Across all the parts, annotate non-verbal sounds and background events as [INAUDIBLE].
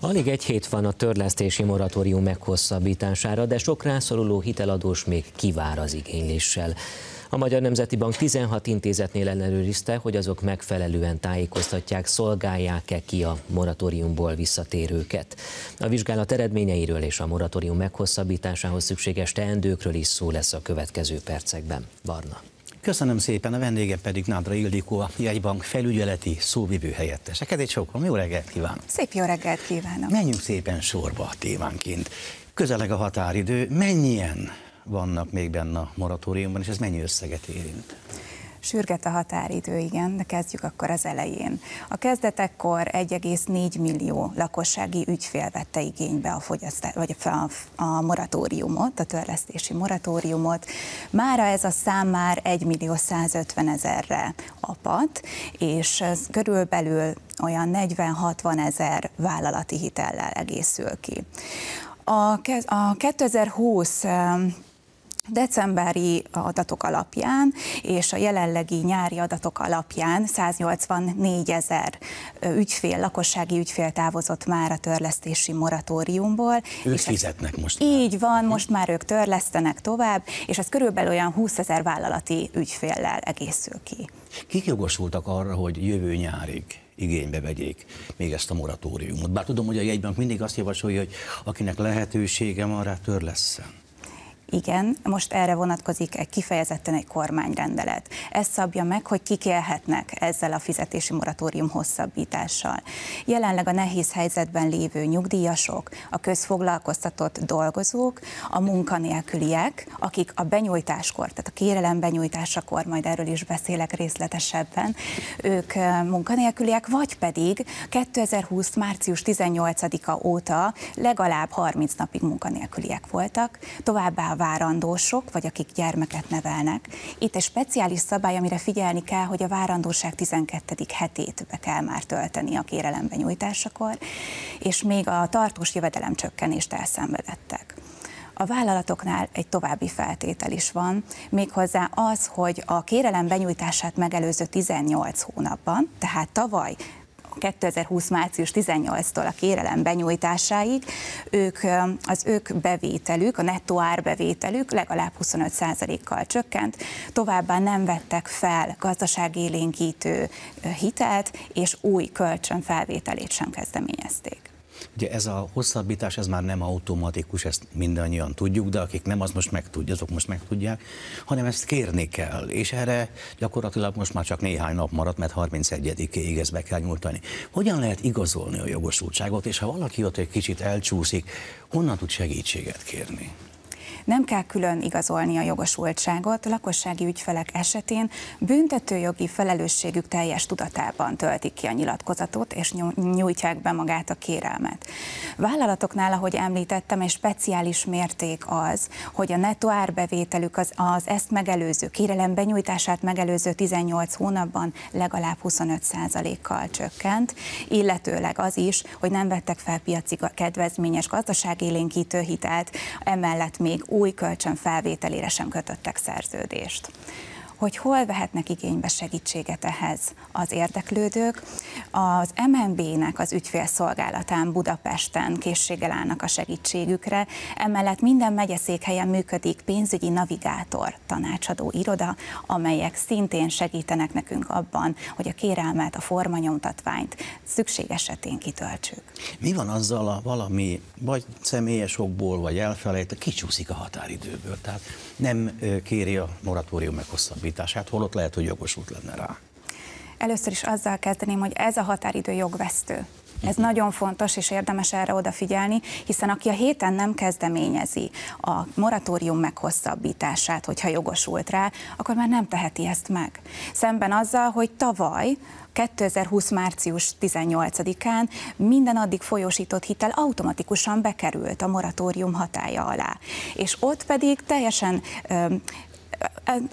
Alig egy hét van a törlesztési moratórium meghosszabbítására, de sok rászoruló hiteladós még kivár az igényléssel. A Magyar Nemzeti Bank 16 intézetnél ellenőrizte, hogy azok megfelelően tájékoztatják, szolgálják-e ki a moratóriumból visszatérőket. A vizsgálat eredményeiről és a moratórium meghosszabbításához szükséges teendőkről is szó lesz a következő percekben. Barna. Köszönöm szépen, a vendége pedig Nádra Ildikó, a jegybank felügyeleti szóvivő helyettes. egy sokan, jó reggelt kívánok! Szép jó reggelt kívánok! Menjünk szépen sorba a témánként. Közeleg a határidő, mennyien vannak még benne a moratóriumban, és ez mennyi összeget érint? Sürget a határidő, igen, de kezdjük akkor az elején. A kezdetekkor 1,4 millió lakossági ügyfél vette igénybe a, fogyasztá- vagy a, a moratóriumot, a törlesztési moratóriumot. Mára ez a szám már 1 millió 150 ezerre apat, és ez körülbelül olyan 40-60 ezer vállalati hitellel egészül ki. A, a 2020 decemberi adatok alapján és a jelenlegi nyári adatok alapján 184 ezer ügyfél, lakossági ügyfél távozott már a törlesztési moratóriumból. Ők és fizetnek most már. Így van, most már ők törlesztenek tovább, és ez körülbelül olyan 20 ezer vállalati ügyféllel egészül ki. Kik jogosultak arra, hogy jövő nyárig igénybe vegyék még ezt a moratóriumot? Bár tudom, hogy a jegybank mindig azt javasolja, hogy akinek lehetősége van rá, törlesszen. Igen, most erre vonatkozik egy kifejezetten egy kormányrendelet. Ez szabja meg, hogy kik élhetnek ezzel a fizetési moratórium hosszabbítással. Jelenleg a nehéz helyzetben lévő nyugdíjasok, a közfoglalkoztatott dolgozók, a munkanélküliek, akik a benyújtáskor, tehát a kérelem benyújtásakor, majd erről is beszélek részletesebben, ők munkanélküliek, vagy pedig 2020. március 18-a óta legalább 30 napig munkanélküliek voltak, továbbá várandósok, vagy akik gyermeket nevelnek. Itt egy speciális szabály, amire figyelni kell, hogy a várandóság 12. hetét be kell már tölteni a kérelembe nyújtásakor, és még a tartós jövedelemcsökkenést elszenvedettek. A vállalatoknál egy további feltétel is van, méghozzá az, hogy a kérelem benyújtását megelőző 18 hónapban, tehát tavaly 2020. március 18-tól a kérelem benyújtásáig, ők, az ők bevételük, a nettó árbevételük legalább 25%-kal csökkent, továbbá nem vettek fel gazdaságélénkítő hitelt, és új kölcsön felvételét sem kezdeményezték. Ugye ez a hosszabbítás, ez már nem automatikus, ezt mindannyian tudjuk, de akik nem, az most megtudja, azok most megtudják, hanem ezt kérni kell, és erre gyakorlatilag most már csak néhány nap maradt, mert 31-ig ezt be kell nyújtani. Hogyan lehet igazolni a jogosultságot, és ha valaki ott egy kicsit elcsúszik, honnan tud segítséget kérni? Nem kell külön igazolni a jogosultságot, a lakossági ügyfelek esetén büntetőjogi felelősségük teljes tudatában töltik ki a nyilatkozatot, és nyújtják be magát a kérelmet. Vállalatoknál, ahogy említettem, egy speciális mérték az, hogy a netto árbevételük az, az ezt megelőző, kérelem benyújtását megelőző 18 hónapban legalább 25%-kal csökkent, illetőleg az is, hogy nem vettek fel piaci kedvezményes gazdaságélénkítő hitelt, emellett még új kölcsön felvételére sem kötöttek szerződést hogy hol vehetnek igénybe segítséget ehhez az érdeklődők. Az MNB-nek az ügyfélszolgálatán Budapesten készséggel állnak a segítségükre, emellett minden megyeszékhelyen működik pénzügyi navigátor tanácsadó iroda, amelyek szintén segítenek nekünk abban, hogy a kérelmet, a formanyomtatványt szükség esetén kitöltsük. Mi van azzal a valami, vagy személyes okból, vagy elfelejt, kicsúszik a határidőből, tehát nem kéri a moratórium meghosszabbítását meghosszabbítását, holott lehet, hogy jogosult lenne rá. Először is azzal kezdeném, hogy ez a határidő jogvesztő. Ez uh-huh. nagyon fontos, és érdemes erre odafigyelni, hiszen aki a héten nem kezdeményezi a moratórium meghosszabbítását, hogyha jogosult rá, akkor már nem teheti ezt meg. Szemben azzal, hogy tavaly 2020. március 18-án minden addig folyósított hitel automatikusan bekerült a moratórium hatája alá. És ott pedig teljesen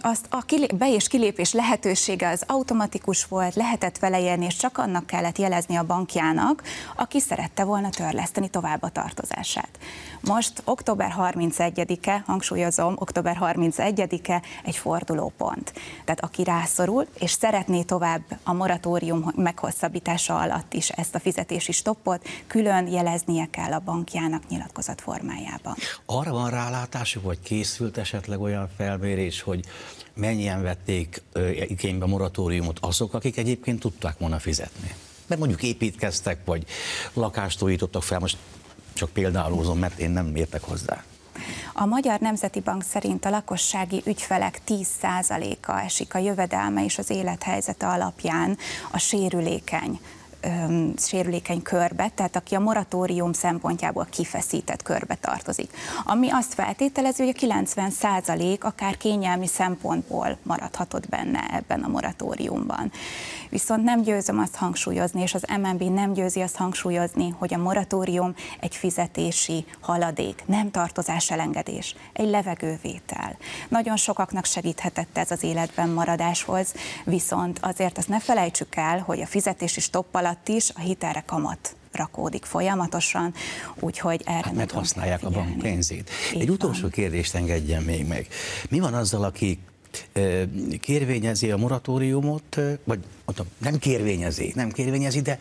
azt a be- és kilépés lehetősége az automatikus volt, lehetett vele élni, és csak annak kellett jelezni a bankjának, aki szerette volna törleszteni tovább a tartozását. Most október 31-e, hangsúlyozom, október 31-e egy fordulópont. Tehát aki rászorul, és szeretné tovább a moratórium meghosszabbítása alatt is ezt a fizetési stoppot, külön jeleznie kell a bankjának nyilatkozat formájában. Arra van rálátásuk, vagy készült esetleg olyan felmérés, hogy mennyien vették igénybe moratóriumot azok, akik egyébként tudták volna fizetni? Mert mondjuk építkeztek, vagy lakást újítottak fel, most csak példálózom, mert én nem értek hozzá. A Magyar Nemzeti Bank szerint a lakossági ügyfelek 10%-a esik a jövedelme és az élethelyzete alapján a sérülékeny öm, sérülékeny körbe, tehát aki a moratórium szempontjából kifeszített körbe tartozik. Ami azt feltételező, hogy a 90 százalék akár kényelmi szempontból maradhatott benne ebben a moratóriumban. Viszont nem győzöm azt hangsúlyozni, és az MNB nem győzi azt hangsúlyozni, hogy a moratórium egy fizetési haladék, nem tartozás elengedés, egy levegővétel. Nagyon sokaknak segíthetett ez az életben maradáshoz, viszont azért azt ne felejtsük el, hogy a fizetési stopp alatt alatt is a hitelre kamat rakódik folyamatosan, úgyhogy erre hát mert használják a bank pénzét. Így Egy utolsó van. kérdést engedjen még meg. Mi van azzal, aki kérvényezi a moratóriumot, vagy mondtam, nem kérvényezi, nem kérvényezi, de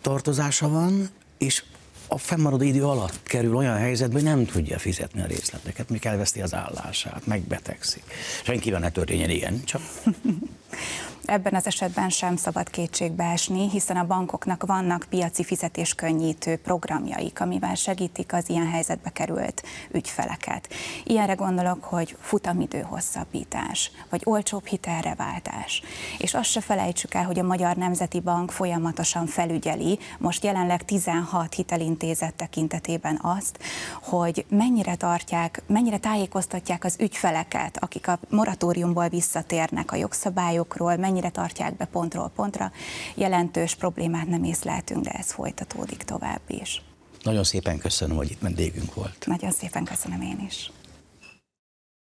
tartozása van, és a fennmaradó idő alatt kerül olyan helyzetbe, hogy nem tudja fizetni a részleteket, még elveszti az állását, megbetegszik. Senkivel ne történjen ilyen, csak [LAUGHS] Ebben az esetben sem szabad kétségbe esni, hiszen a bankoknak vannak piaci fizetéskönnyítő programjaik, amivel segítik az ilyen helyzetbe került ügyfeleket. Ilyenre gondolok, hogy futamidő hosszabbítás, vagy olcsóbb hitelre váltás. És azt se felejtsük el, hogy a Magyar Nemzeti Bank folyamatosan felügyeli, most jelenleg 16 hitelintézet tekintetében azt, hogy mennyire tartják, mennyire tájékoztatják az ügyfeleket, akik a moratóriumból visszatérnek a jogszabályokról, mennyire tartják be pontról pontra. Jelentős problémát nem észleltünk, de ez folytatódik tovább is. Nagyon szépen köszönöm, hogy itt vendégünk volt. Nagyon szépen köszönöm én is.